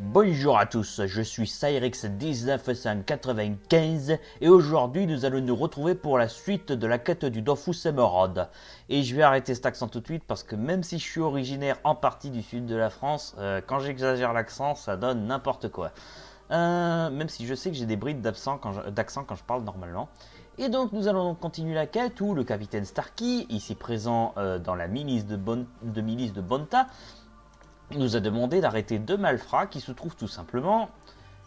Bonjour à tous, je suis Cyrix1995 et aujourd'hui nous allons nous retrouver pour la suite de la quête du Dofus Emerald. Et je vais arrêter cet accent tout de suite parce que même si je suis originaire en partie du sud de la France, euh, quand j'exagère l'accent ça donne n'importe quoi. Euh, même si je sais que j'ai des brides d'accent quand, je parle normalement. Et donc nous allons donc continuer la quête où le capitaine Starkey, ici présent euh, dans la milice de, de milice de Bonta, nous a demandé d'arrêter deux malfrats qui se trouvent tout simplement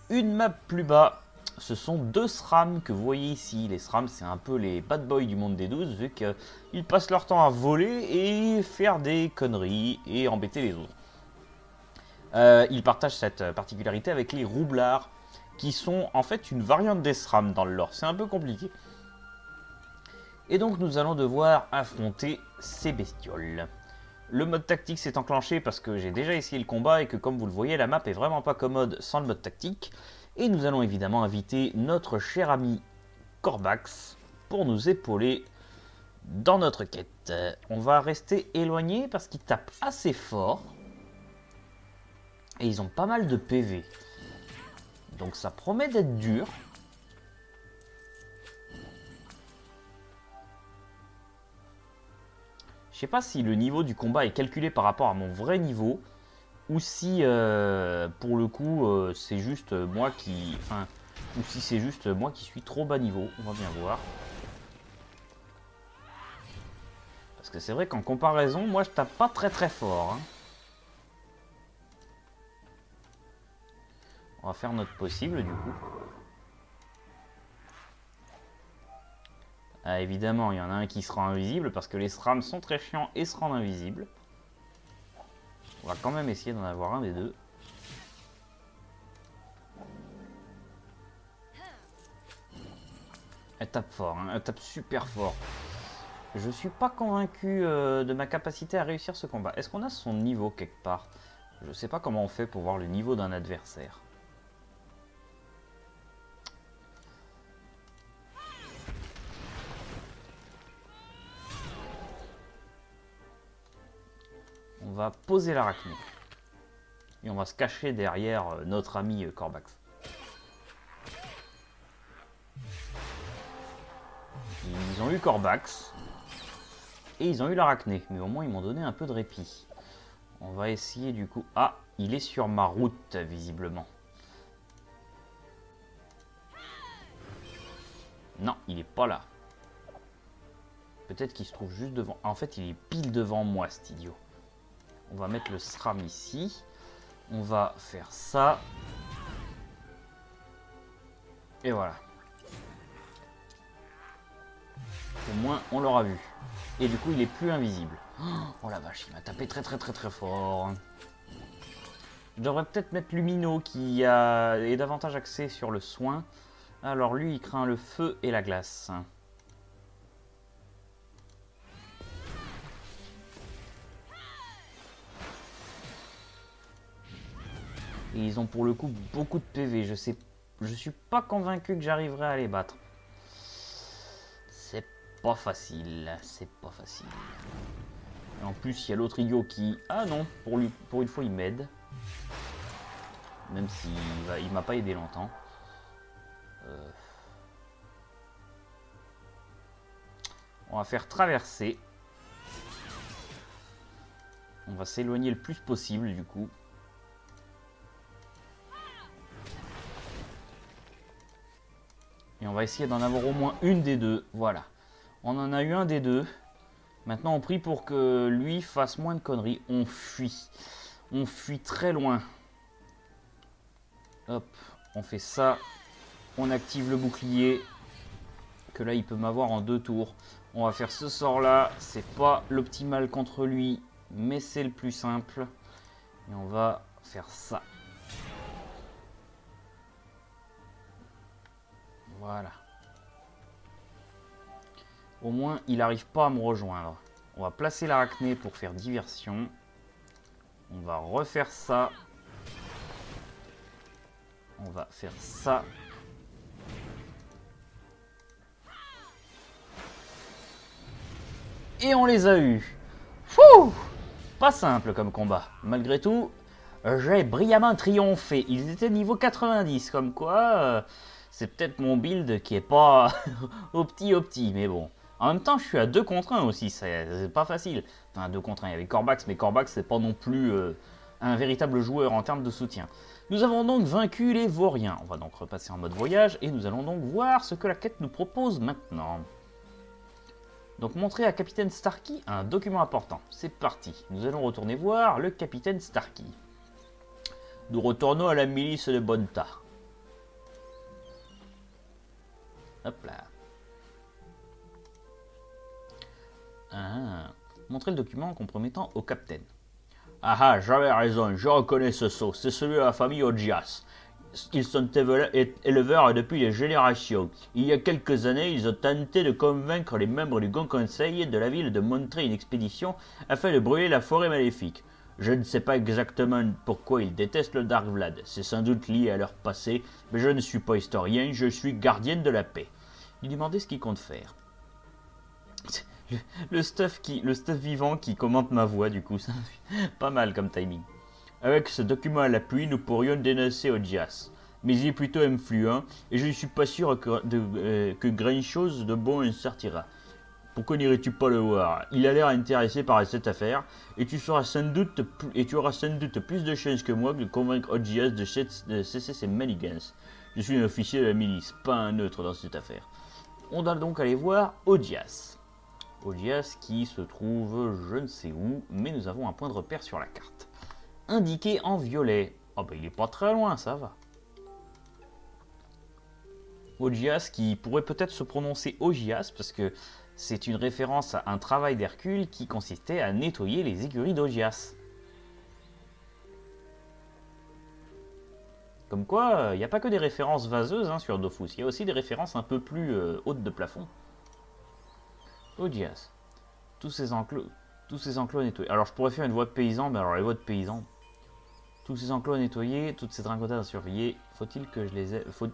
une map plus bas. Ce sont deux SRAM que vous voyez ici. Les SRAM, c'est un peu les bad boys du monde des 12, vu qu'ils passent leur temps à voler et faire des conneries et embêter les autres. Euh, ils partagent cette particularité avec les roublards, qui sont en fait une variante des SRAM dans le lore. C'est un peu compliqué. Et donc nous allons devoir affronter ces bestioles. Le mode tactique s'est enclenché parce que j'ai déjà essayé le combat et que comme vous le voyez, la map est vraiment pas commode sans le mode tactique. Et nous allons évidemment inviter notre cher ami Corbax pour nous épauler dans notre quête. On va rester éloigné parce qu'ils tapent assez fort. Et ils ont pas mal de PV. Donc ça promet d'être dur. Je sais pas si le niveau du combat est calculé par rapport à mon vrai niveau ou si euh, pour le coup euh, c'est juste moi qui enfin ou si c'est juste moi qui suis trop bas niveau. On va bien voir. Parce que c'est vrai qu'en comparaison moi je tape pas très très fort hein. on va faire notre possible du coup Ah, évidemment, il y en a un qui sera invisible parce que les SRAM sont très chiants et se rendent invisibles. On va quand même essayer d'en avoir un des deux. Elle tape fort, hein. elle tape super fort. Je suis pas convaincu euh, de ma capacité à réussir ce combat. Est-ce qu'on a son niveau quelque part? Je sais pas comment on fait pour voir le niveau d'un adversaire. Va poser l'arachne. Et on va se cacher derrière euh, notre ami euh, Corbax. Ils ont eu Corbax. Et ils ont eu l'arachné. Mais au moins ils m'ont donné un peu de répit. On va essayer du coup... Ah, il est sur ma route visiblement. Non, il est pas là. Peut-être qu'il se trouve juste devant. En fait, il est pile devant moi, cet idiot. On va mettre le SRAM ici. On va faire ça. Et voilà. Au moins, on l'aura vu. Et du coup, il est plus invisible. Oh la vache, il m'a tapé très très très très fort. Je devrais peut-être mettre Lumino qui est davantage axé sur le soin. Alors lui, il craint le feu et la glace. Et ils ont pour le coup beaucoup de PV. Je sais, je suis pas convaincu que j'arriverai à les battre. C'est pas facile, c'est pas facile. En plus, il y a l'autre idiot qui... Ah non, pour, lui, pour une fois, il m'aide. Même s'il il m'a pas aidé longtemps. Euh. On va faire traverser. On va s'éloigner le plus possible du coup. Et on va essayer d'en avoir au moins une des deux. Voilà. On en a eu un des deux. Maintenant, on prie pour que lui fasse moins de conneries. On fuit. On fuit très loin. Hop, on fait ça. On active le bouclier. Que là, il peut m'avoir en deux tours. On va faire ce sort-là. C'est pas l'optimal contre lui, mais c'est le plus simple. Et on va faire ça. Voilà. Au moins, il n'arrive pas à me rejoindre. On va placer l'arachné pour faire diversion. On va refaire ça. On va faire ça. Et on les a eus. Fouh Pas simple comme combat. Malgré tout, j'ai brillamment triomphé. Ils étaient niveau 90, comme quoi c'est peut-être mon build qui est pas au petit au petit, mais bon. En même temps, je suis à 2 contre 1 aussi, c'est pas facile. Enfin, 2 contre 1, il y avait Corbax, mais Corbax, c'est pas non plus un véritable joueur en termes de soutien. Nous avons donc vaincu les vauriens. On va donc repasser en mode voyage et nous allons donc voir ce que la quête nous propose maintenant. Donc montrer à Capitaine Starkey un document important. C'est parti. Nous allons retourner voir le Capitaine Starkey. Nous retournons à la milice de Bonta. Hop là. Ah, montrer le document compromettant au capitaine. Ah ah, j'avais raison, je reconnais ce sceau, c'est celui de la famille Ogias. Ils sont éleveurs depuis des générations. Il y a quelques années, ils ont tenté de convaincre les membres du Grand Conseil de la ville de montrer une expédition afin de brûler la forêt maléfique. Je ne sais pas exactement pourquoi ils détestent le Dark Vlad. C'est sans doute lié à leur passé, mais je ne suis pas historien, je suis gardien de la paix. Lui demandez ce qu'il compte faire le, stuff qui, le stuff vivant qui commente ma voix, du coup, ça pas mal comme timing. Avec ce document à l'appui, nous pourrions dénoncer Odias. Mais il est plutôt influent, et je ne suis pas sûr que, de, euh, que grand chose de bon en sortira. Pourquoi n'irais-tu pas le voir? Il a l'air intéressé par cette affaire, et tu, auras sans doute plus de chances que moi de convaincre Odias de, cesser ses manigances. Je suis un officier de la milice, pas un neutre dans cette affaire. On doit donc aller voir Odias. Odias qui se trouve je ne sais où, mais nous avons un point de repère sur la carte. Indiqué en violet. Oh bah il est pas très loin, ça va. Ogias qui pourrait peut-être se prononcer Ogias parce que c'est une référence à un travail d'Hercule qui consistait à nettoyer les écuries d'Ogias. Comme quoi, il n'y a pas que des références vaseuses hein, sur Dofus, il y a aussi des références un peu plus euh, hautes de plafond. Odias. Tous ces enclos, tous ces enclos nettoyés. Alors je pourrais faire une voix de paysan, mais alors les voix de paysan. Tous ces enclos nettoyés, toutes ces dragotades à surveiller. Faut-il que je les ai... Faut...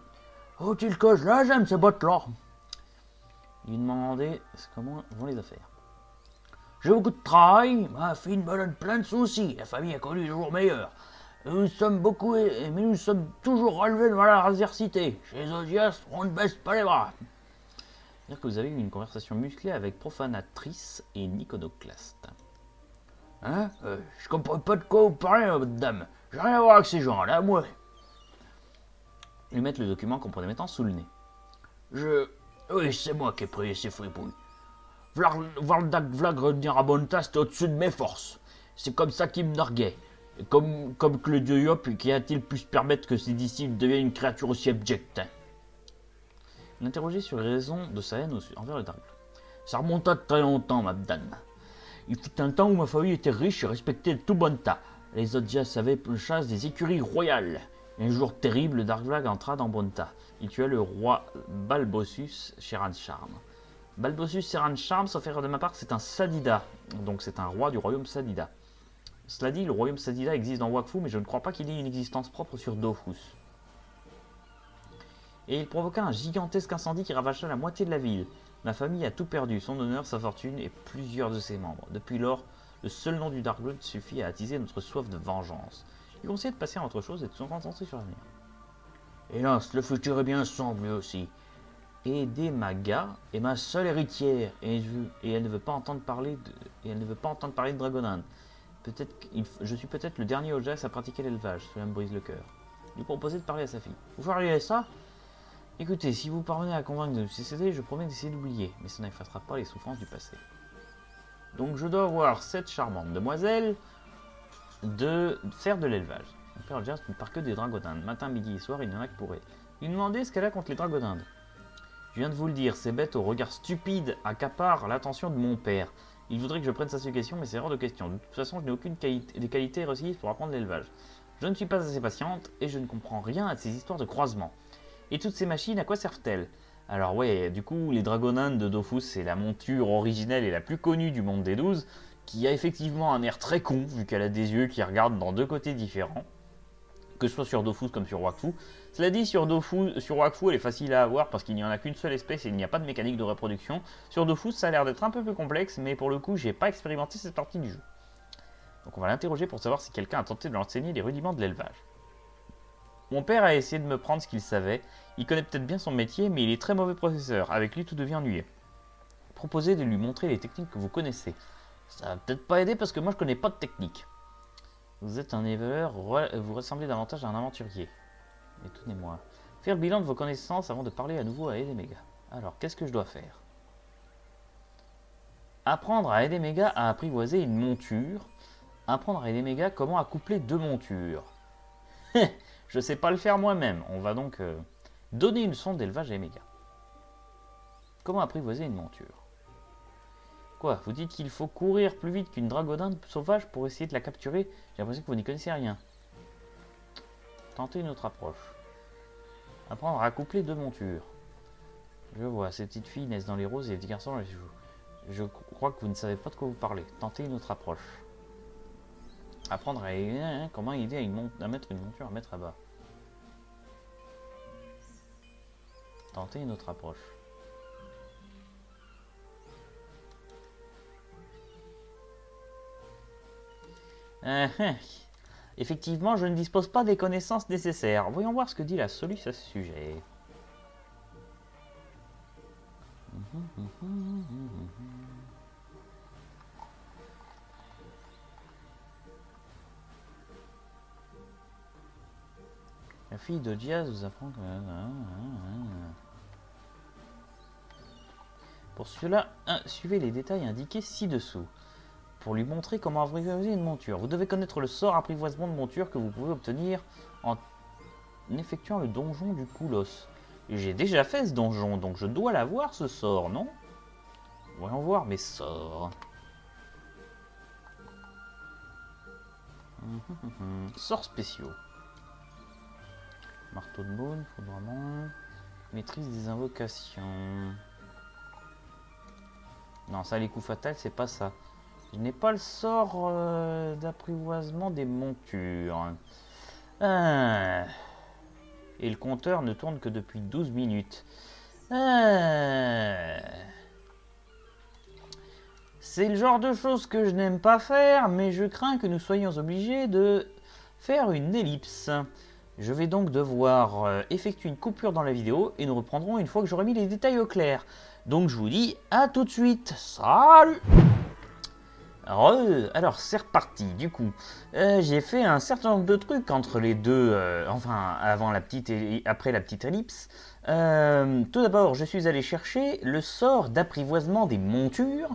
il que je les aime ces bottes-là? Lui demander comment vont les affaires. J'ai beaucoup de travail, ma fille me donne plein de soucis, la famille a connu des jours meilleurs. Nous sommes beaucoup, mais nous sommes toujours relevés devant la adversité. Chez Odias, on ne baisse pas les bras dire que vous avez eu une conversation musclée avec Profanatrice et Niconoclaste. Hein? Euh, Je comprends pas de quoi vous parlez, madame. J'ai rien à voir avec ces gens-là, moi. Lui mettre le document compromettant sous le nez. Je. Oui, c'est moi qui ai pris ces fripouilles. Voir le Vlag revenir à Bonta, c'était au-dessus de mes forces. C'est comme ça qu'il me narguait. Comme, comme que le dieu Yop, qui a-t-il pu se permettre que ses disciples deviennent une créature aussi abjecte? L'interroger sur les raisons de sa haine envers le Dark. Ça remonte à très longtemps, madame. Il fut un temps où ma famille était riche et respectait tout bon tas. Les Odias avaient chasse des écuries royales. Un jour terrible, Darkvlag entra dans Bonta. Il tua le roi Balbossus Sheran Charm. Balbossus Charm, sauf erreur de ma part, c'est un Sadida. Donc c'est un roi du royaume Sadida. Cela dit, le royaume Sadida existe dans Wakfu, mais je ne crois pas qu'il ait une existence propre sur Dofus et il provoqua un gigantesque incendie qui ravacha la moitié de la ville. Ma famille a tout perdu, son honneur, sa fortune et plusieurs de ses membres. Depuis lors, le seul nom du Darkblood suffit à attiser notre soif de vengeance. Il conseillait de passer à autre chose et de se concentrer sur l'avenir. Hélas, le futur est bien sombre lui aussi. Aider Maga est ma seule héritière et, elle ne veut pas entendre parler de, et elle ne veut pas entendre parler de. Peut-être je suis peut-être le dernier Ojas à pratiquer l'élevage, cela me brise le cœur. Lui proposer de parler à sa fille. Vous feriez ça? Écoutez, si vous parvenez à convaincre de CCD, je promets d'essayer d'oublier, mais ça n'effacera pas les souffrances du passé. Donc je dois voir cette charmante demoiselle de faire de l'élevage. Père Jazz ne part que des dragodindes. Matin, midi et soir, il n'y en a que pour elle. Lui demander ce qu'elle a contre les dragodindes. Je viens de vous le dire, ces bêtes au regard stupide accaparent l'attention de mon père. Il voudrait que je prenne sa suggestion, mais c'est hors de question. De toute façon, je n'ai aucune qualité, des qualités requises pour apprendre l'élevage. Je ne suis pas assez patiente et je ne comprends rien à ces histoires de croisement. Et toutes ces machines, à quoi servent-elles? Alors ouais, du coup, les Dragonans de Dofus, c'est la monture originelle et la plus connue du monde des 12, qui a effectivement un air très con, vu qu'elle a des yeux qui regardent dans deux côtés différents, que ce soit sur Dofus comme sur Wakfu. Cela dit, sur Dofus, sur Wakfu, elle est facile à avoir parce qu'il n'y en a qu'une seule espèce et il n'y a pas de mécanique de reproduction. Sur Dofus, ça a l'air d'être un peu plus complexe, mais pour le coup, j'ai pas expérimenté cette partie du jeu. Donc on va l'interroger pour savoir si quelqu'un a tenté de l'enseigner les rudiments de l'élevage. Mon père a essayé de me prendre ce qu'il savait. Il connaît peut-être bien son métier, mais il est très mauvais professeur. Avec lui, tout devient ennuyeux. Proposez de lui montrer les techniques que vous connaissez. Ça va peut-être pas aider parce que moi je connais pas de technique. Vous êtes un éveleur, vous ressemblez davantage à un aventurier. Étonnez-moi. Faire bilan de vos connaissances avant de parler à nouveau à Edemega. Alors, qu'est-ce que je dois faire? Apprendre à Edemega à apprivoiser une monture. Apprendre à Edemega comment accoupler deux montures. je sais pas le faire moi-même. On va donc euh, donner une sonde d'élevage à Edemega. Comment apprivoiser une monture? Vous dites qu'il faut courir plus vite qu'une dragodinde sauvage pour essayer de la capturer J'ai l'impression que vous n'y connaissez rien. Tentez une autre approche. Apprendre à accoupler deux montures. Je vois, ces petites filles naissent dans les roses et les petits garçons les. Je crois que vous ne savez pas de quoi vous parlez. Tentez une autre approche. Apprendre à hein, comment aider à, à mettre une monture à mettre à bas. Tentez une autre approche. Euh, hein. Effectivement, je ne dispose pas des connaissances nécessaires. Voyons voir ce que dit la solution à ce sujet. La fille de Diaz vous apprend que... Pour cela, suivez les détails indiqués ci-dessous pour lui montrer comment apprivoiser une monture. Vous devez connaître le sort apprivoisement de monture que vous pouvez obtenir en effectuant le donjon du Koulos. J'ai déjà fait ce donjon, donc je dois l'avoir ce sort, non? Voyons voir mes sorts. Sorts spéciaux. Marteau de Boone, vraiment. Maîtrise des invocations. Non, ça, les coups fatals, c'est pas ça. Je n'ai pas le sort euh, d'apprivoisement des montures. Ah. Et le compteur ne tourne que depuis 12 minutes. Ah. C'est le genre de choses que je n'aime pas faire, mais je crains que nous soyons obligés de faire une ellipse. Je vais donc devoir euh, effectuer une coupure dans la vidéo et nous reprendrons une fois que j'aurai mis les détails au clair. Donc je vous dis à tout de suite. Salut alors, c'est reparti. Du coup, euh, j'ai fait un certain nombre de trucs entre les deux, euh, enfin avant la petite et après la petite ellipse. Euh, tout d'abord, je suis allé chercher le sort d'apprivoisement des montures,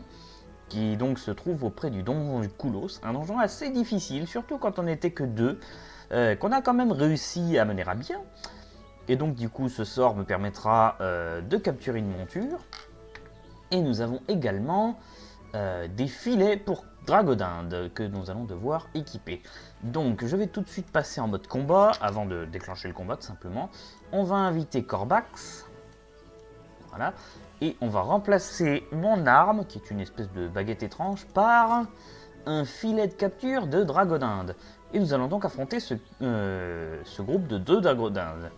qui donc se trouve auprès du donjon du Koulos, un donjon assez difficile, surtout quand on n'était que deux, qu'on a quand même réussi à mener à bien. Et donc du coup, ce sort me permettra de capturer une monture. Et nous avons également euh, des filets pour dragodinde que nous allons devoir équiper. Donc je vais tout de suite passer en mode combat avant de déclencher le combat tout simplement. On va inviter Corbax. Voilà. Et on va remplacer mon arme, qui est une espèce de baguette étrange, par un filet de capture de dragodinde. Et nous allons donc affronter ce, euh, groupe de deux dragodindes.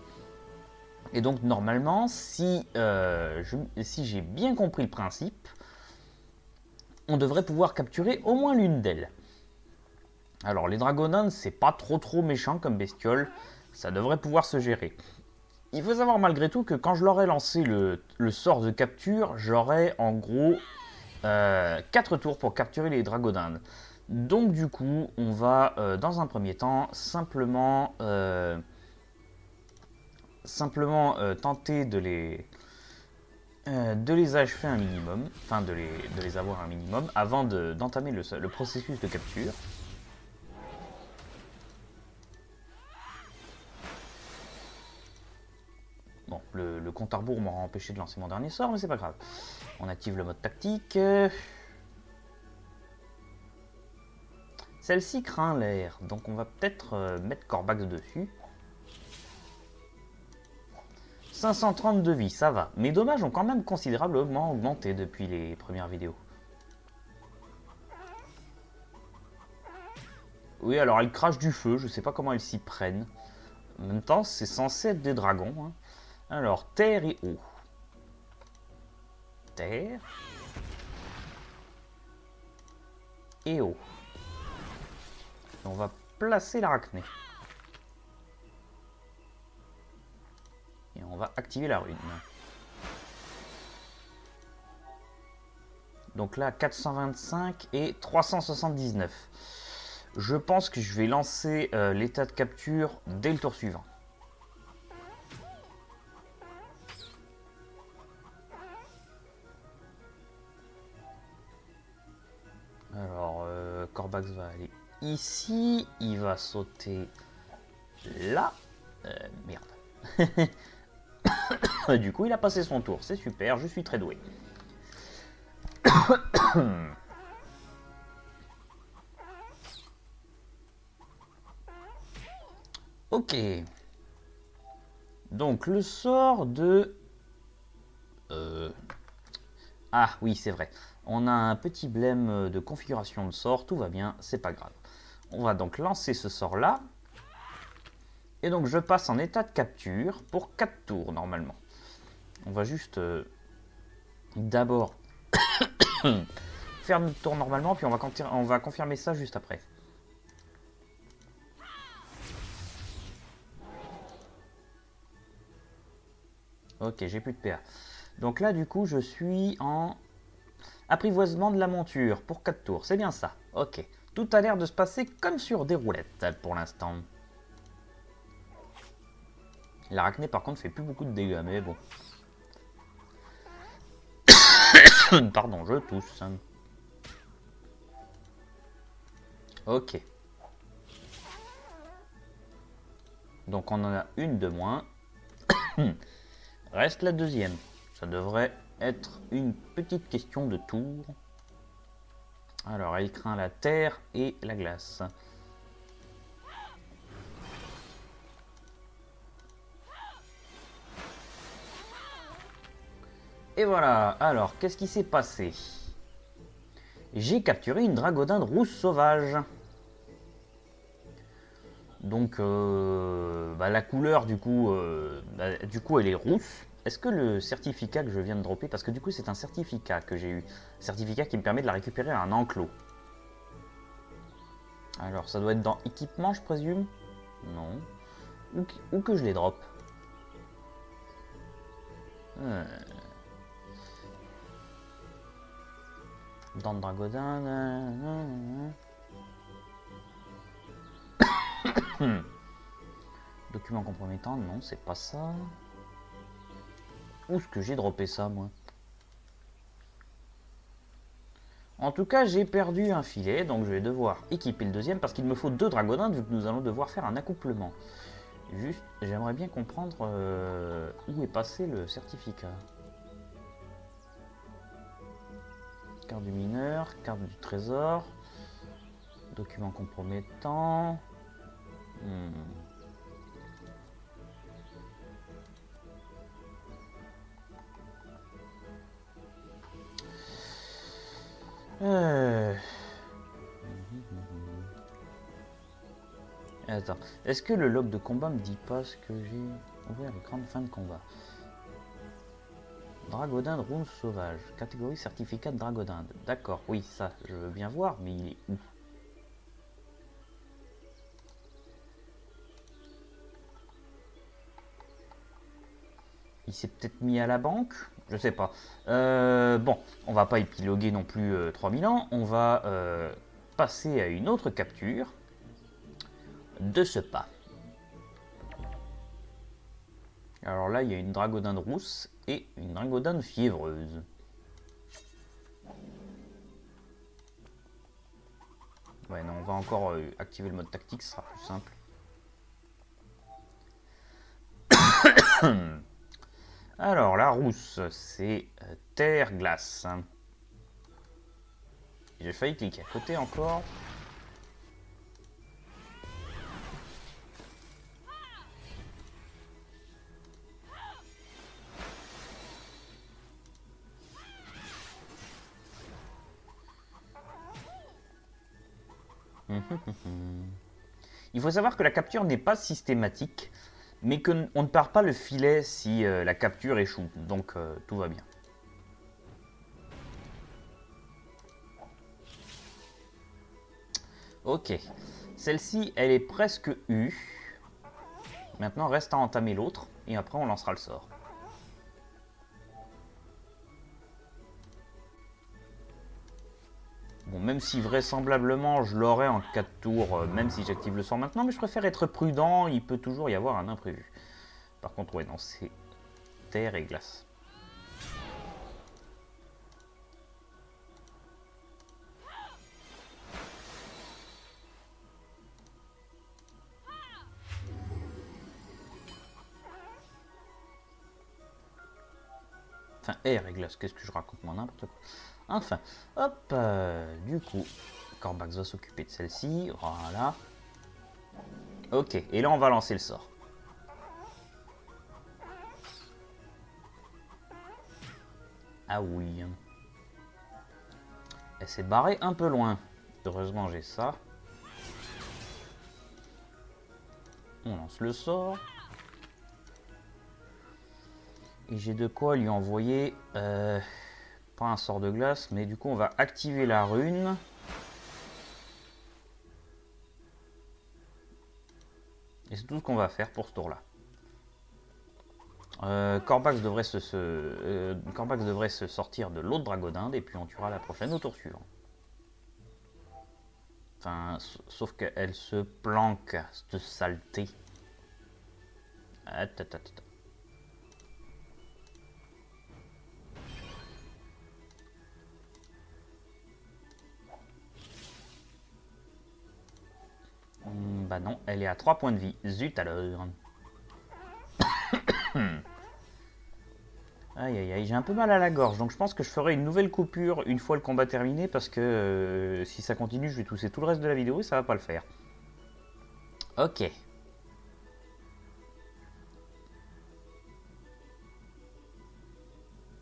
Et donc normalement, si, euh, si j'ai bien compris le principe, on devrait pouvoir capturer au moins l'une d'elles. Alors les dragonins, c'est pas trop trop méchant comme bestiole, ça devrait pouvoir se gérer. Il faut savoir malgré tout que quand je leur ai lancé le, sort de capture, j'aurais en gros 4 euh, tours pour capturer les dragonins. Donc du coup, on va euh, dans un premier temps simplement, euh, simplement tenter de les, euh, de les achever un minimum, enfin de les, de les avoir un minimum, avant d'entamer le, processus de capture. Bon, le, compte à rebours m'aura empêché de lancer mon dernier sort, mais c'est pas grave. On active le mode tactique. Celle-ci craint l'air, donc on va peut-être euh, mettre Corbax dessus. 532 vies, ça va. Mes dommages ont quand même considérablement augmenté depuis les premières vidéos. Oui, alors elles crachent du feu, je sais pas comment elles s'y prennent. En même temps, c'est censé être des dragons. Hein. Alors, terre et eau. Terre. Et eau. on va placer l'arachné. Et on va activer la rune. Donc là, 425 et 379. Je pense que je vais lancer euh, l'état de capture dès le tour suivant. Alors, euh, Corbax va aller ici. Il va sauter là. Euh, merde. du coup, il a passé son tour. C'est super, je suis très doué. ok. Donc, le sort de... Euh, ah oui, c'est vrai. On a un petit blême de configuration de sort. Tout va bien, c'est pas grave. On va donc lancer ce sort-là. Et donc, je passe en état de capture pour 4 tours, normalement. On va juste... Euh, d'abord faire notre tour normalement, puis on va, on va confirmer ça juste après. Ok, j'ai plus de PA. Donc là, du coup, je suis en apprivoisement de la monture pour 4 tours. C'est bien ça. Ok. Tout a l'air de se passer comme sur des roulettes pour l'instant. L'arachné, par contre, fait plus beaucoup de dégâts, mais bon. Pardon, je tousse. Ok. Donc on en a une de moins. Reste la deuxième. Ça devrait être une petite question de tour. Alors, elle craint la terre et la glace. Et voilà, alors, qu'est-ce qui s'est passé? J'ai capturé une dragodinde rousse sauvage. Donc, euh, bah, la couleur, du coup, euh, bah, du coup, elle est rousse. Est-ce que le certificat que je viens de dropper, parce que du coup, c'est un certificat que j'ai eu, certificat qui me permet de la récupérer à un enclos. Alors, ça doit être dans équipement, je présume? Non. Ou, que je les drop. Euh... Dans Dragodin. Document compromettant, non, c'est pas ça. Où est-ce que j'ai droppé ça, moi? En tout cas, j'ai perdu un filet, donc je vais devoir équiper le deuxième parce qu'il me faut deux dragodins vu que nous allons devoir faire un accouplement. Juste, j'aimerais bien comprendre euh, où est passé le certificat? Carte du mineur, carte du trésor, document compromettant. Hmm. Euh. Attends, est-ce que le log de combat me dit pas ce que j'ai ouvert l'écran de fin de combat? Dragodinde rouge sauvage. Catégorie certificat de Dragodinde. D'accord, oui, ça, je veux bien voir, mais il est où? Il s'est peut-être mis à la banque Je sais pas. Euh, bon, on va pas épiloguer non plus 3000 euh, ans. On va euh, passer à une autre capture de ce pas. Alors là, il y a une dragodinde rousse et une dragodinde fiévreuse. Ouais, non, on va encore euh, activer le mode tactique, ce sera plus simple. Alors, la rousse, c'est euh, terre-glace. J'ai failli cliquer à côté encore. Il faut savoir que la capture n'est pas systématique, mais qu'on ne part pas le filet si euh, la capture échoue, donc euh, tout va bien. Ok, Celle-ci, elle est presque U. Maintenant, reste à entamer l'autre. Et après, on lancera le sort. Si vraisemblablement je l'aurai en 4 tours, euh, même si j'active le sort maintenant, mais je préfère être prudent, il peut toujours y avoir un imprévu. Par contre, ouais, non, c'est terre et glace. Enfin, air et glace, qu'est-ce que je raconte moi n'importe quoi. Enfin, hop, euh, du coup, Corbax va s'occuper de celle-ci, voilà. Ok, et là on va lancer le sort. Ah oui. Elle s'est barrée un peu loin. Heureusement j'ai ça. On lance le sort. Et j'ai de quoi lui envoyer... Euh, un sort de glace, mais du coup on va activer la rune. Et c'est tout ce qu'on va faire pour ce tour-là. Euh, Corbax, devrait se, euh, devrait se sortir de l'autre dragodinde et puis on tuera la prochaine au tour suivant. Enfin, sauf qu'elle se planque, cette saleté. Ah, Hmm, bah non, elle est à 3 points de vie. Zut alors. aïe aïe aïe, j'ai un peu mal à la gorge, donc je pense que je ferai une nouvelle coupure une fois le combat terminé, parce que euh, si ça continue, je vais tousser tout le reste de la vidéo et ça va pas le faire. Ok.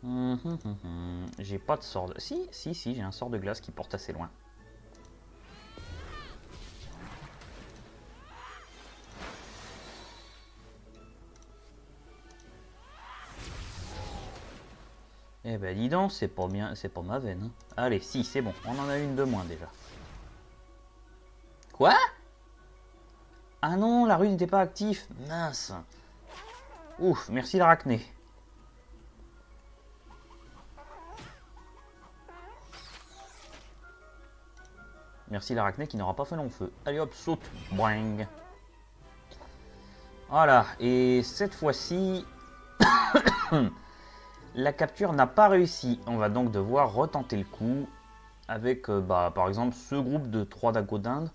Hum, hum, hum, j'ai pas de sort. Si, si, si, j'ai un sort de glace qui porte assez loin. Eh ben dis donc, c'est pas bien, c'est pas ma veine. Hein. Allez, si, c'est bon, on en a une de moins déjà. Quoi Ah non, la rue n'était pas active. Mince. Ouf, merci l'arachné. Merci l'arachné qui n'aura pas fait long feu. Allez hop, saute. Boing. Voilà, et cette fois-ci... La capture n'a pas réussi. On va donc devoir retenter le coup avec, euh, bah, par exemple, ce groupe de 3 d'Inde.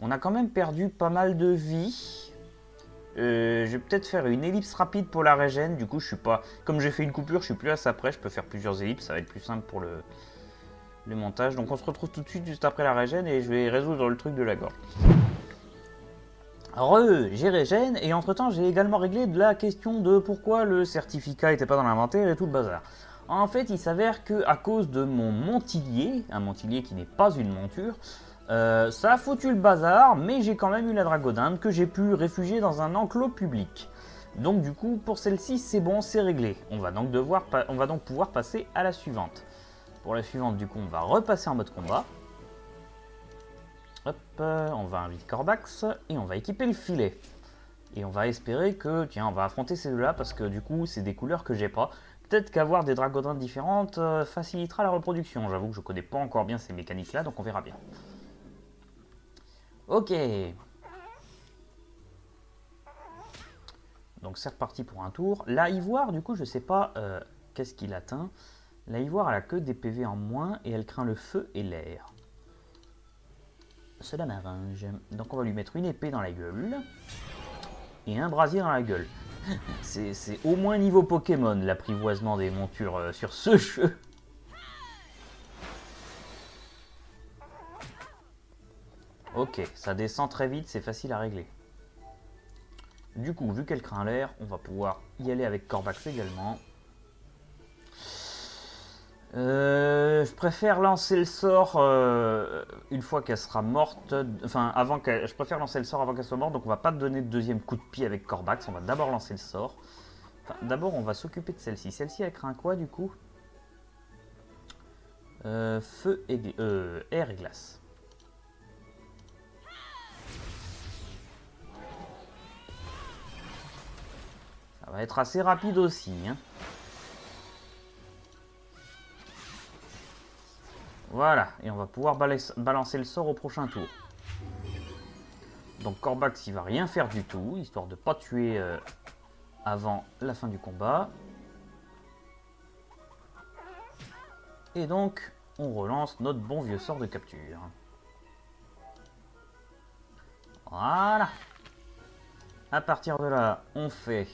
On a quand même perdu pas mal de vie. Euh, je vais peut-être faire une ellipse rapide pour la régène. Du coup, je suis pas. Comme j'ai fait une coupure, je suis plus à ça près. Je peux faire plusieurs ellipses. Ça va être plus simple pour le, le montage. Donc, on se retrouve tout de suite juste après la régène et je vais résoudre le truc de la gorge. Re, j'ai régène, et entre temps j'ai également réglé la question de pourquoi le certificat n'était pas dans l'inventaire et tout le bazar. En fait, il s'avère que à cause de mon montilier, un montilier qui n'est pas une monture, euh, ça a foutu le bazar, mais j'ai quand même eu la dragodinde que j'ai pu réfugier dans un enclos public. Donc du coup, pour celle-ci, c'est bon, c'est réglé. On va, donc on va donc pouvoir passer à la suivante. Pour la suivante, du coup, on va repasser en mode combat. Hop, on va inviter Corbax et on va équiper le filet. Et on va espérer que, tiens, on va affronter ces deux-là parce que du coup, c'est des couleurs que j'ai pas. Peut-être qu'avoir des dragodins différentes euh, facilitera la reproduction. J'avoue que je connais pas encore bien ces mécaniques-là, donc on verra bien. Ok. Donc c'est reparti pour un tour. La ivoire, du coup, je sais pas euh, qu'est-ce qu'il atteint. La ivoire, elle a que des PV en moins et elle craint le feu et l'air. Cela m'arrange. Donc on va lui mettre une épée dans la gueule. Et un brasier dans la gueule. C'est au moins niveau Pokémon l'apprivoisement des montures euh, sur ce jeu. Ok, ça descend très vite, c'est facile à régler. Du coup, vu qu'elle craint l'air, on va pouvoir y aller avec Corbax également. Euh, je préfère lancer le sort euh, une fois qu'elle sera morte. Enfin, avant qu'elle. Je préfère lancer le sort avant qu'elle soit morte, donc on va pas donner de deuxième coup de pied avec Corbax. On va d'abord lancer le sort. Enfin, d'abord, on va s'occuper de celle-ci. Celle-ci, elle craint quoi du coup? Euh, feu et. air et glace. Ça va être assez rapide aussi. Hein. Voilà, et on va pouvoir balancer le sort au prochain tour. Donc Corbax, il va rien faire du tout, histoire de pas tuer euh, avant la fin du combat. Et donc, on relance notre bon vieux sort de capture. Voilà. À partir de là, on fait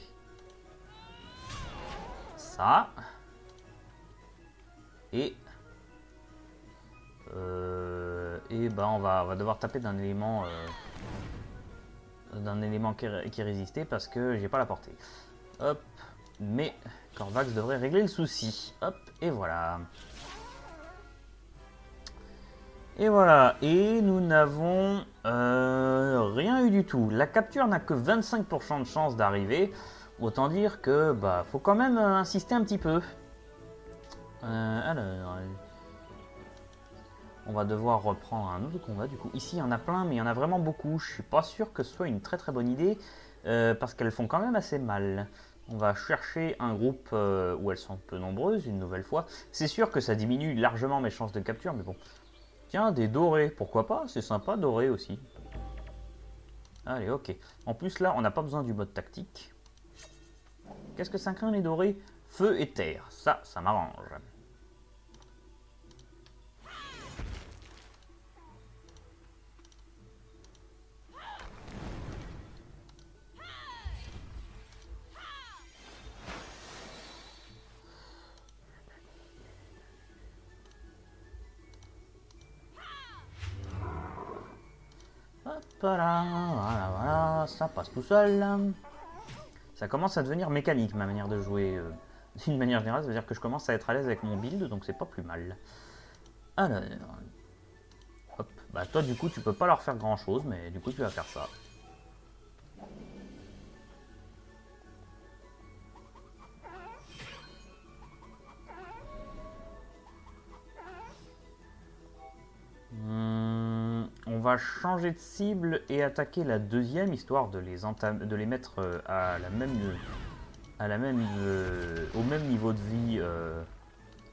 ça. Et et ben on va, devoir taper d'un élément euh, d'un élément qui, qui résistait parce que j'ai pas la portée. Hop, mais Corvax devrait régler le souci. Hop, et voilà. Et voilà, et nous n'avons euh, rien eu du tout. La capture n'a que 25% de chance d'arriver. Autant dire que bah faut quand même insister un petit peu. alors, on va devoir reprendre un autre combat du coup. Ici, il y en a plein, mais il y en a vraiment beaucoup. Je suis pas sûr que ce soit une très très bonne idée, euh, parce qu'elles font quand même assez mal. On va chercher un groupe euh, où elles sont peu nombreuses, une nouvelle fois. C'est sûr que ça diminue largement mes chances de capture, mais bon. Tiens, des dorés, pourquoi pas? C'est sympa, dorés aussi. Allez, ok. En plus, là, on n'a pas besoin du mode tactique. Qu'est-ce que ça craint, les dorés? Feu et terre. Ça, ça m'arrange. Voilà, voilà, voilà, ça passe tout seul. Ça commence à devenir mécanique ma manière de jouer. Euh, d'une manière générale, ça veut dire que je commence à être à l'aise avec mon build, donc c'est pas plus mal. Alors, hop, bah toi du coup tu peux pas leur faire grand chose, mais du coup tu vas faire ça. Va changer de cible et attaquer la deuxième, histoire de les, mettre euh, à la même, euh, au même niveau de vie euh,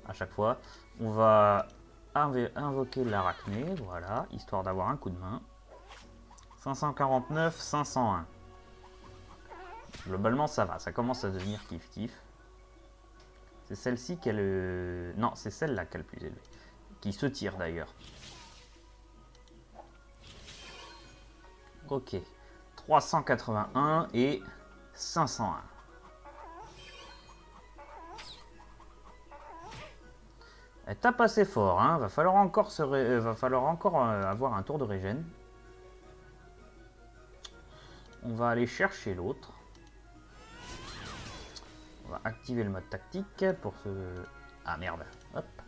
à chaque fois. On va invoquer l'arachné, voilà, histoire d'avoir un coup de main. 549, 501. Globalement, ça va, ça commence à devenir kiff-kiff. C'est celle-ci qui a le... Non, c'est celle-là qui a le plus élevé. Qui se tire d'ailleurs. Ok. 381 et 501. Elle tape assez fort, hein. Va falloir encore, se euh, Va falloir encore euh, avoir un tour de régène. On va aller chercher l'autre. On va activer le mode tactique pour ce... Ah merde. Hop.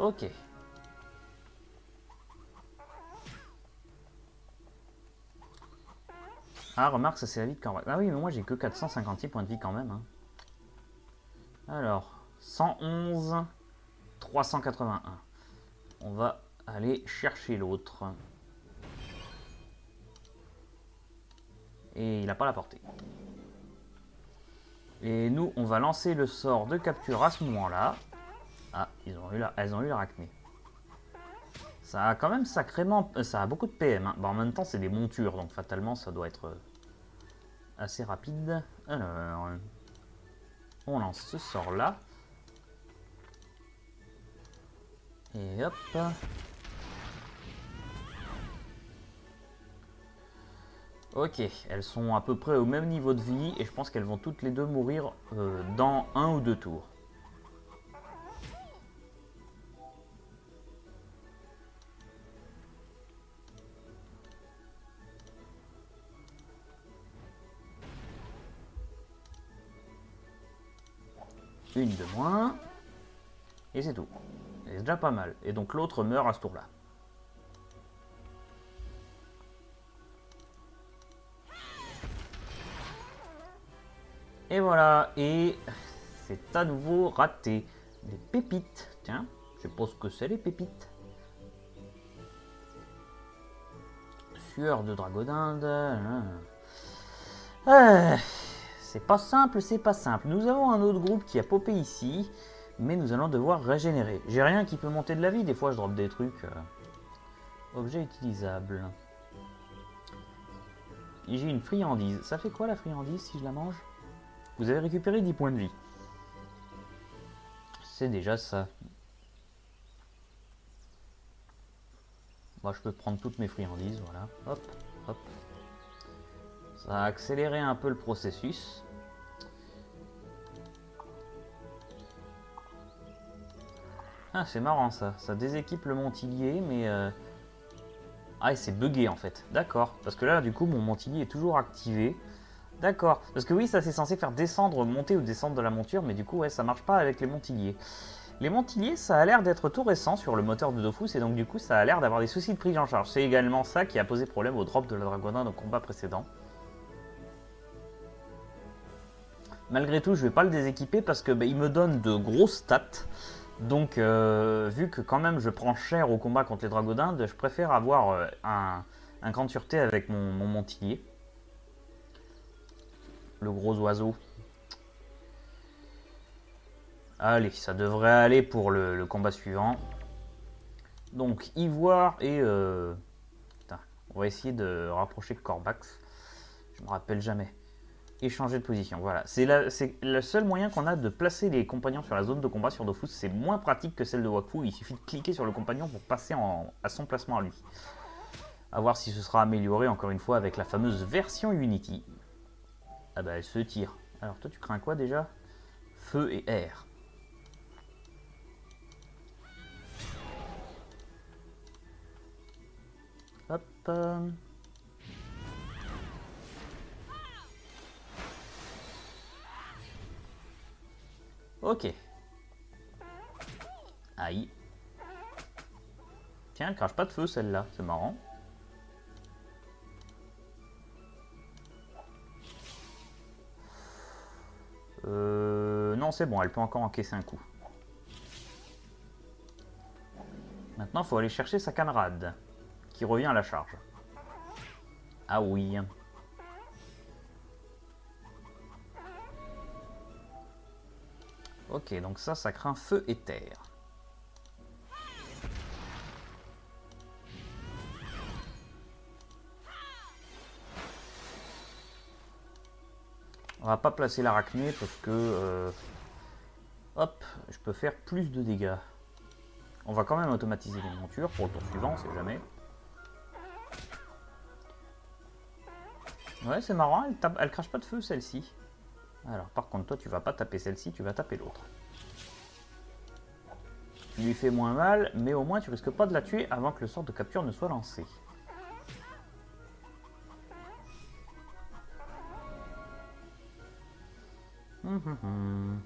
Ok. Ah, remarque, ça c'est la vie de Ah oui, mais moi j'ai que 456 points de vie quand même. Hein. Alors, 111, 381. On va aller chercher l'autre. Et il n'a pas la portée. Et nous, on va lancer le sort de capture à ce moment-là. Ah, ils ont eu elles ont eu l'arachné. Ça a quand même sacrément... Euh, ça a beaucoup de PM. Hein. en même temps, c'est des montures, donc fatalement, ça doit être euh, assez rapide. Alors... On lance ce sort-là. Et hop Ok, elles sont à peu près au même niveau de vie et je pense qu'elles vont toutes les deux mourir euh, dans un ou deux tours. une de moins. Et c'est tout. C'est déjà pas mal. Et donc l'autre meurt à ce tour-là. Et voilà, et c'est à nouveau raté. Des pépites, tiens, je pense que c'est les pépites. Sueur de dragon d'Inde. Ah c'est pas simple, c'est pas simple. Nous avons un autre groupe qui a popé ici, mais nous allons devoir régénérer. J'ai rien qui peut monter de la vie, des fois je drop des trucs. euh. Objet utilisable. J'ai une friandise. Ça fait quoi la friandise si je la mange? Vous avez récupéré 10 points de vie. C'est déjà ça. Moi je peux prendre toutes mes friandises, voilà. Hop, hop. Ça a accéléré un peu le processus. Ah, c'est marrant ça. Ça déséquipe le montilier, mais... euh, Ah, c'est bugué en fait. D'accord. Parce que là, du coup, mon montilier est toujours activé. D'accord. Parce que oui, ça c'est censé faire descendre, monter ou descendre de la monture, mais du coup, ouais, ça marche pas avec les montiliers. Les montiliers, ça a l'air d'être tout récent sur le moteur de Dofus, et donc du coup, ça a l'air d'avoir des soucis de prise en charge. C'est également ça qui a posé problème au drop de la Dragonade au combat précédent. Malgré tout, je vais pas le déséquiper parce que bah, il me donne de grosses stats. Donc, euh, vu que quand même je prends cher au combat contre les Dragodindes, je préfère avoir euh, un, un cran de sûreté avec mon, mon montilier. Le gros oiseau. Allez, ça devrait aller pour le, combat suivant. Donc, Ivoire et... euh, putain, on va essayer de rapprocher Corbax. Je me rappelle jamais. Et changer de position, voilà. C'est le seul moyen qu'on a de placer les compagnons sur la zone de combat sur Dofus. C'est moins pratique que celle de Wakfu. Il suffit de cliquer sur le compagnon pour passer à son placement à lui. A voir si ce sera amélioré encore une fois avec la fameuse version Unity. Ah bah elle se tire. Alors toi tu crains quoi déjà? Feu et air. Hop. euh. Ok. Aïe. Tiens, elle crache pas de feu celle-là, c'est marrant. Euh, non, c'est bon, elle peut encore encaisser un coup. Maintenant, faut aller chercher sa camarade, qui revient à la charge. Ah oui. Ok, donc ça, ça craint feu et terre. On va pas placer l'arachné parce que... euh, hop, je peux faire plus de dégâts. On va quand même automatiser les montures pour le tour suivant, c'est jamais. Ouais, c'est marrant, elle, elle crache pas de feu celle-ci. Alors, par contre, toi, tu vas pas taper celle-ci, tu vas taper l'autre. Tu lui fais moins mal, mais au moins tu risques pas de la tuer avant que le sort de capture ne soit lancé. Hum, hum, hum.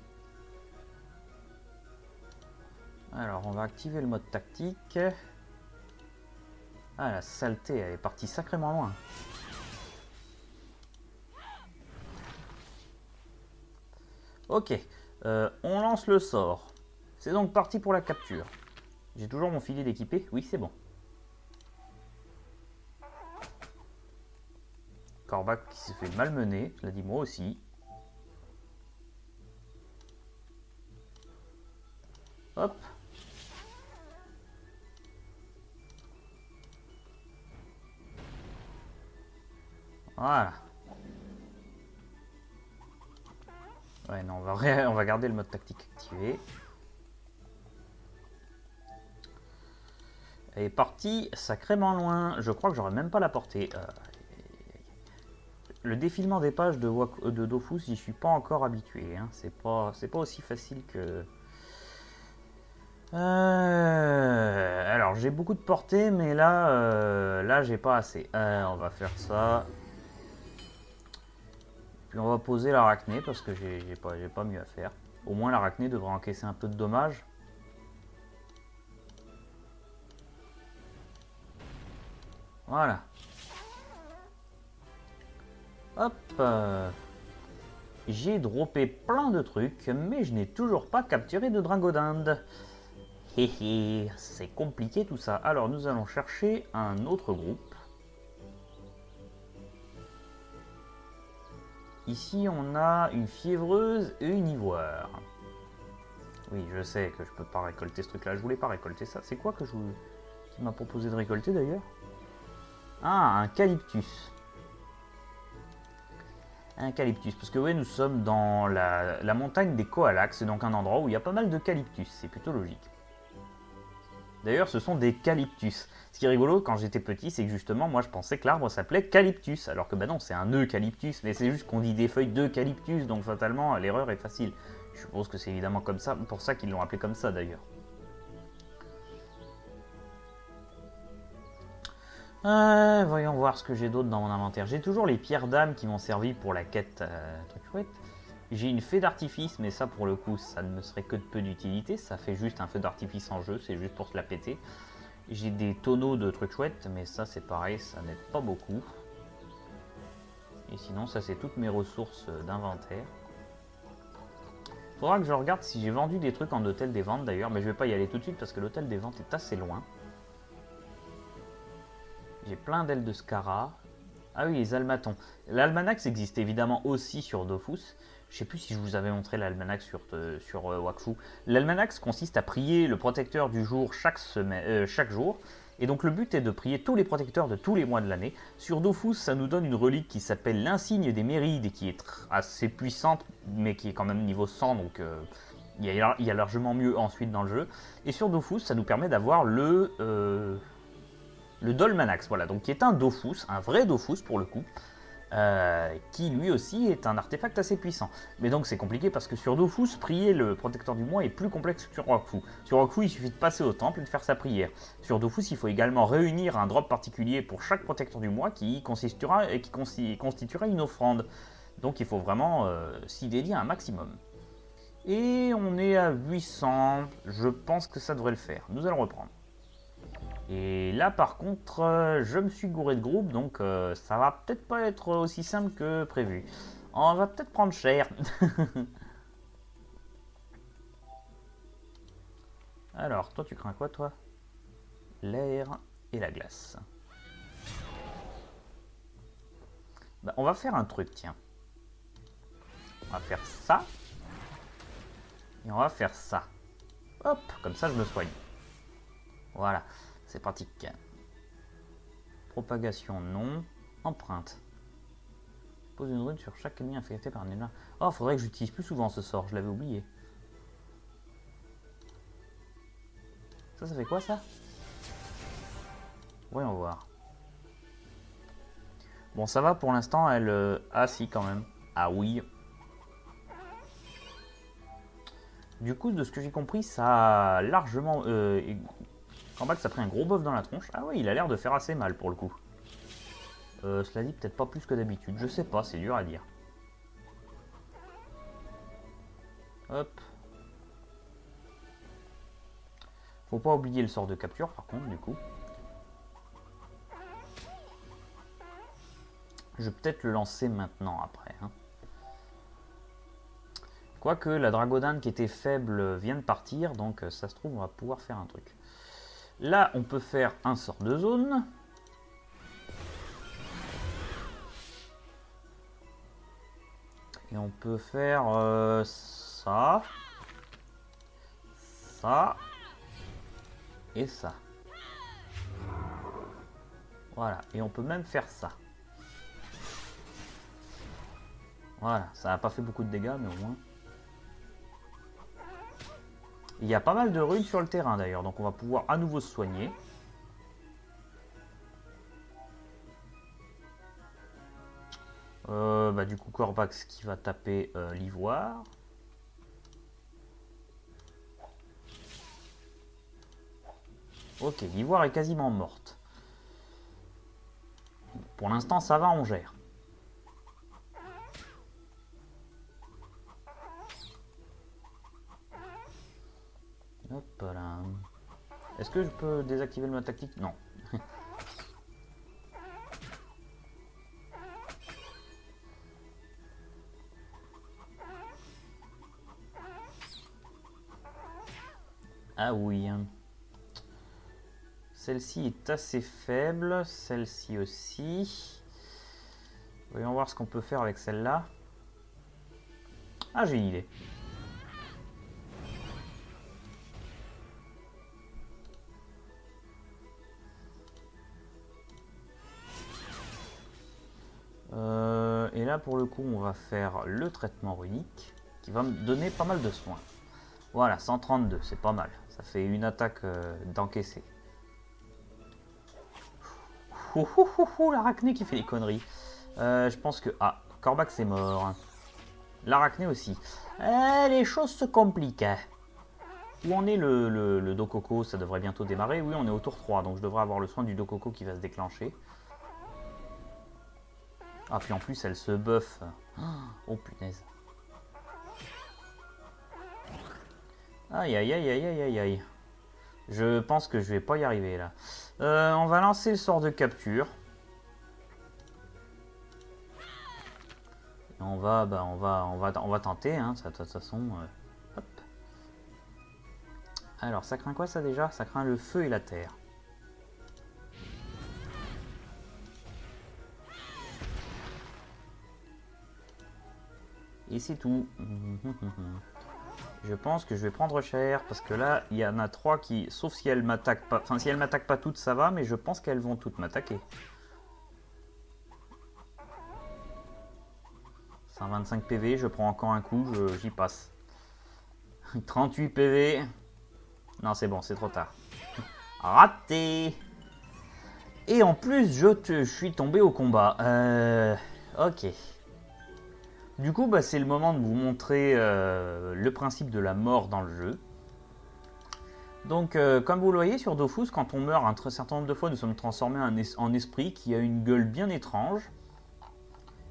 Alors, on va activer le mode tactique. Ah, la saleté, elle est partie sacrément loin. Ok, euh, on lance le sort. C'est donc parti pour la capture. J'ai toujours mon filet d'équipé Oui, c'est bon. Corbac qui s'est fait malmener, je l'ai dit moi aussi. Hop. Voilà. Ouais, non, on va, on va garder le mode tactique activé. Elle est sacrément loin. Je crois que j'aurais même pas la portée. Euh, le défilement des pages euh, de Dofus, j'y suis pas encore habitué. hein. C'est pas, pas aussi facile que. Euh, alors j'ai beaucoup de portée, mais là, là j'ai pas assez. On va faire ça. Puis on va poser l'arachné parce que j'ai pas, pas mieux à faire. Au moins l'arachné devrait encaisser un peu de dommages. Voilà. Hop. euh, J'ai droppé plein de trucs, mais je n'ai toujours pas capturé de dragodinde. Hé hé, c'est compliqué tout ça. Alors nous allons chercher un autre groupe. Ici, on a une fiévreuse et une ivoire. Oui, je sais que je peux pas récolter ce truc-là. Je voulais pas récolter ça. C'est quoi que je qui m'a proposé de récolter d'ailleurs? Ah, un calyptus. Un calyptus. Parce que oui, nous sommes dans la, la montagne des Koalax. C'est donc un endroit où il y a pas mal de calyptus. C'est plutôt logique. D'ailleurs, ce sont des calyptus. Ce qui est rigolo quand j'étais petit, c'est que justement, moi je pensais que l'arbre s'appelait calyptus. Alors que ben non, c'est un eucalyptus. Mais c'est juste qu'on dit des feuilles d'eucalyptus. Donc fatalement, l'erreur est facile. Je suppose que c'est évidemment comme ça, pour ça qu'ils l'ont appelé comme ça d'ailleurs. Euh, voyons voir ce que j'ai d'autre dans mon inventaire. J'ai toujours les pierres d'âme qui m'ont servi pour la quête euh, chouette. J'ai une fée d'artifice, mais ça pour le coup, ça ne me serait que de peu d'utilité. Ça fait juste un feu d'artifice en jeu, c'est juste pour se la péter. J'ai des tonneaux de trucs chouettes, mais ça c'est pareil, ça n'aide pas beaucoup. Et sinon, ça c'est toutes mes ressources d'inventaire. Faudra que je regarde si j'ai vendu des trucs en hôtel des ventes d'ailleurs, mais je vais pas y aller tout de suite parce que l'hôtel des ventes est assez loin. J'ai plein d'ailes de Scara. Ah oui, les almatons. L'almanax existe évidemment aussi sur Dofus. Je sais plus si je vous avais montré l'almanax sur, euh, sur euh, Wakfu. L'almanax consiste à prier le protecteur du jour chaque, semaine, euh, chaque jour. Et donc le but est de prier tous les protecteurs de tous les mois de l'année. Sur Dofus, ça nous donne une relique qui s'appelle l'insigne des Mérides et qui est assez puissante, mais qui est quand même niveau 100, donc il y, a, y, a largement mieux ensuite dans le jeu. Et sur Dofus, ça nous permet d'avoir le le Dolmanax, voilà, donc qui est un Dofus, un vrai Dofus pour le coup, euh, qui lui aussi est un artefact assez puissant. Mais donc c'est compliqué parce que sur Dofus, prier le protecteur du mois est plus complexe que sur Rockfu. Sur Rockfu, il suffit de passer au temple et de faire sa prière. Sur Dofus, il faut également réunir un drop particulier pour chaque protecteur du mois qui constituera, et qui constituera une offrande. Donc il faut vraiment euh, s'y dédier un maximum. Et on est à 800, je pense que ça devrait le faire. Nous allons reprendre. Et là par contre, euh, je me suis gouré de groupe, donc euh, ça va peut-être pas être aussi simple que prévu. On va peut-être prendre cher. Alors, toi tu crains quoi toi? L'air et la glace. Bah, on va faire un truc, tiens. On va faire ça. Et on va faire ça. Hop, comme ça je me soigne. Voilà. C'est pratique. Propagation, non. Empreinte. Pose une rune sur chaque ennemi infecté par un ennemi. Oh, faudrait que j'utilise plus souvent ce sort, je l'avais oublié. Ça, ça fait quoi ça? Voyons voir. Bon, ça va pour l'instant, elle... Euh, ah si, quand même. Ah oui. Du coup, de ce que j'ai compris, ça a largement euh, ça a pris un gros bof dans la tronche. Ah ouais, il a l'air de faire assez mal pour le coup. Euh, cela dit, peut-être pas plus que d'habitude. Je sais pas, c'est dur à dire. Hop. Faut pas oublier le sort de capture par contre, du coup. Je vais peut-être le lancer maintenant après. Hein. Quoique la Dragodane qui était faible vient de partir, donc euh, ça se trouve on va pouvoir faire un truc. Là, on peut faire un sort de zone. Et on peut faire euh, ça. Ça. Et ça. Voilà. Et on peut même faire ça. Voilà. Ça n'a pas fait beaucoup de dégâts, mais au moins... Il y a pas mal de runes sur le terrain d'ailleurs, donc on va pouvoir à nouveau se soigner. Euh, bah, du coup, Corvax qui va taper euh, l'ivoire. Ok, l'ivoire est quasiment morte. Pour l'instant, ça va, on gère. Est-ce que je peux désactiver le tactique? Non. ah oui. Celle-ci est assez faible, celle-ci aussi. Voyons voir ce qu'on peut faire avec celle-là. Ah, j'ai une idée. Euh, et là, pour le coup, on va faire le traitement runique, qui va me donner pas mal de soins. Voilà, 132, c'est pas mal. Ça fait une attaque euh, d'encaisser. L'arachné qui fait des conneries. Euh, je pense que... Ah, Corbax est mort. L'arachné aussi. Eh, les choses se compliquent. Hein. Où en est le, le, le Dokoko Ça devrait bientôt démarrer. Oui, on est au tour 3, donc je devrais avoir le soin du Dokoko qui va se déclencher. Ah, puis en plus, elle se buff. Oh, punaise. Aïe, aïe, aïe, aïe, aïe, aïe, Je pense que je vais pas y arriver, là. Euh, on va lancer le sort de capture. on va, bah, on va, on va, on va tenter, hein, de toute façon. Euh, hop. Alors, ça craint quoi, ça, déjà? Ça craint le feu et la terre. Et c'est tout. Je pense que je vais prendre cher parce que là, il y en a trois qui, sauf si elles m'attaquent pas, enfin si elles m'attaquent pas toutes, ça va, mais je pense qu'elles vont toutes m'attaquer. 125 PV, je prends encore un coup, j'y passe. 38 PV. Non, c'est bon, c'est trop tard. Raté Et en plus, je, je suis tombé au combat. Euh, ok. Du coup, bah, c'est le moment de vous montrer euh, le principe de la mort dans le jeu. Donc, euh, comme vous le voyez sur Dofus, quand on meurt un certain nombre de fois, nous sommes transformés en, esprit qui a une gueule bien étrange.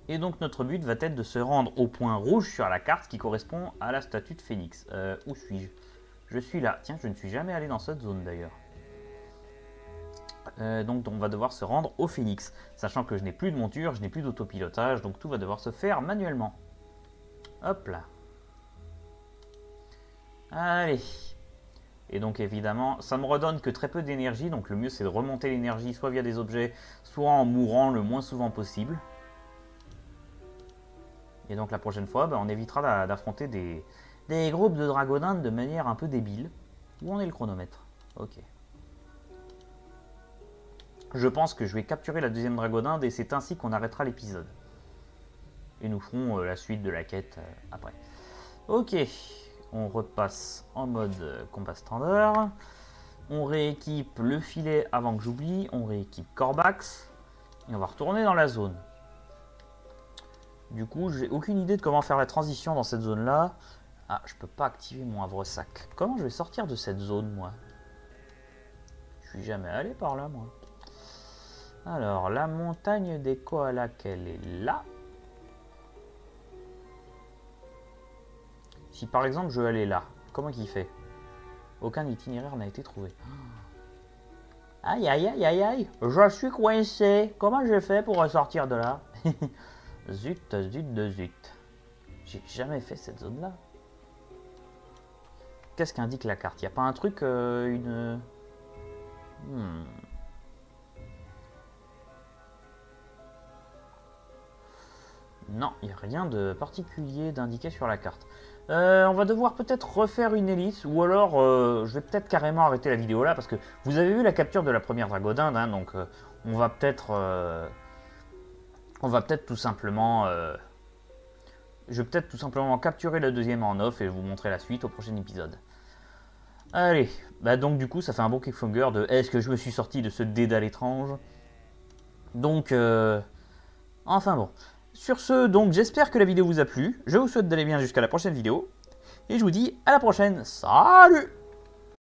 Et donc, notre but va être de se rendre au point rouge sur la carte qui correspond à la statue de Phénix. Euh, où suis-je? Je suis là. Tiens, je ne suis jamais allé dans cette zone d'ailleurs. Donc on va devoir se rendre au Phoenix, sachant que je n'ai plus de monture, je n'ai plus d'autopilotage, donc tout va devoir se faire manuellement. Hop là. Allez. Et donc évidemment, ça me redonne que très peu d'énergie, donc le mieux c'est de remonter l'énergie soit via des objets, soit en mourant le moins souvent possible. Et donc la prochaine fois, bah, on évitera d'affronter des, des, groupes de dragonins de manière un peu débile. Où en est le chronomètre? Ok. Je pense que je vais capturer la deuxième dragoninde et c'est ainsi qu'on arrêtera l'épisode et nous ferons euh, la suite de la quête euh, après. Ok, on repasse en mode euh, combat standard. On rééquipe le filet avant que j'oublie. On rééquipe Corbax. Et on va retourner dans la zone. Du coup, j'ai aucune idée de comment faire la transition dans cette zone-là. Ah, je peux pas activer mon havre-sac. Comment je vais sortir de cette zone, moi? Je suis jamais allé par là, moi. Alors, la montagne des koalas, qu'elle est là? Si par exemple je veux aller là, comment qu'il fait? Aucun itinéraire n'a été trouvé. Aïe aïe aïe aïe aïe Je suis coincé Comment je fais pour ressortir de là? Zut, zut de zut. J'ai jamais fait cette zone-là. Qu'est-ce qu'indique la carte? Il n'y a pas un truc, euh, une... Hmm. Non, il n'y a rien de particulier d'indiqué sur la carte. Euh, on va devoir peut-être refaire une hélice, ou alors euh, je vais peut-être carrément arrêter la vidéo là, parce que vous avez vu la capture de la première dragodinde, hein, donc euh, on va peut-être... on va peut-être tout simplement... je vais peut-être tout simplement capturer la deuxième en off et vous montrer la suite au prochain épisode. Allez, bah donc du coup ça fait un bon cliffhanger de est-ce que je me suis sorti de ce dédale étrange Donc, enfin bon. Sur ce, donc j'espère que la vidéo vous a plu. Je vous souhaite d'aller bien jusqu'à la prochaine vidéo. Et je vous dis à la prochaine. Salut